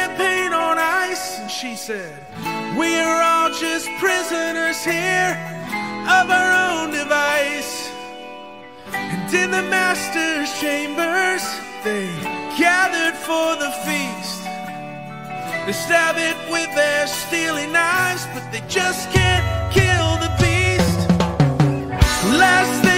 champagne on ice, and she said, We are all just prisoners here of our own device. And in the master's chambers, they gathered for the feast. They stab it with their steely knives, but they just can't kill the beast. Last